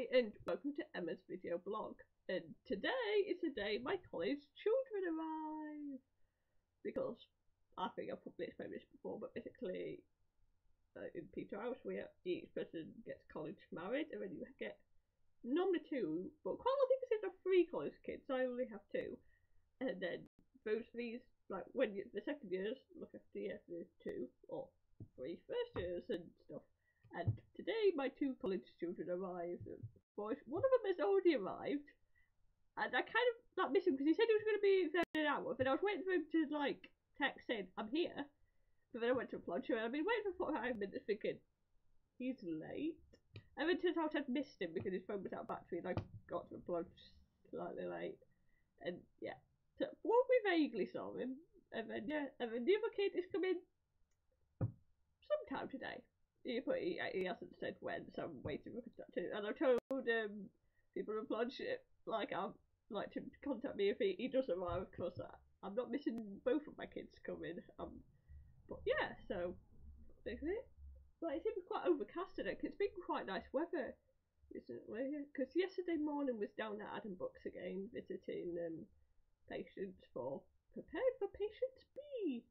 Hi and welcome to Emma's video blog. And today is the day my college children arrive. Because I think I've probably explained this before, but basically uh, in Peterhouse where each person gets college married and then you get normally two, but quite a lot of people say there are three college kids, so I only have two. And then of these like when you, the second years look after year two or three first years and stuff. And my two college children arrived. Boys, one of them has already arrived. And I kind of not miss him because he said he was going to be there in an hour, but I was waiting for him to like text saying, I'm here. But then I went to a lunch and I've been waiting for 45 minutes thinking, he's late. And then turns out I'd missed him because his phone was out of battery and I got to lunch slightly late. And yeah, so well, we vaguely saw him. And then yeah, and then the other kid is coming He, put, he, he hasn't said when, so I'm waiting for contact. And I've told um, people on Bludge, like, I'd like to contact me if he, he does arrive, because I'm not missing both of my kids coming. Um, but yeah, so, basically, like, it's been quite overcast today, because it's been quite nice weather recently. Because yesterday morning was down at Addenbrooke's again, visiting um, patients for Prepared for Patients B.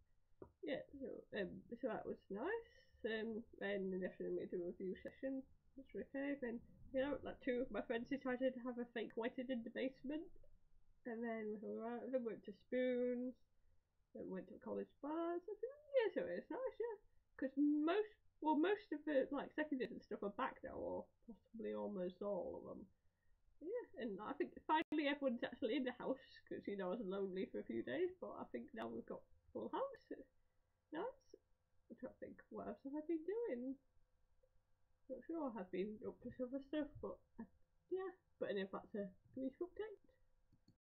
Yeah, so, um, so that was nice. Um, and in the afternoon we did a review session, was okay. Then, you know, like two of my friends decided to have a fake wedding in the basement. And then we hung around, then went to Spoons, then went to college bars. I said, yeah, so it's nice, yeah. Because most, well, most of the, like, second years and stuff are back now, or possibly almost all of them. Yeah, and I think finally everyone's actually in the house, because, you know, I was lonely for a few days, but I think now we've got full house. It's nice. I don't think what else have I been doing? Not sure. I've been up to other stuff, but uh, yeah. But anyway, that's a brief update.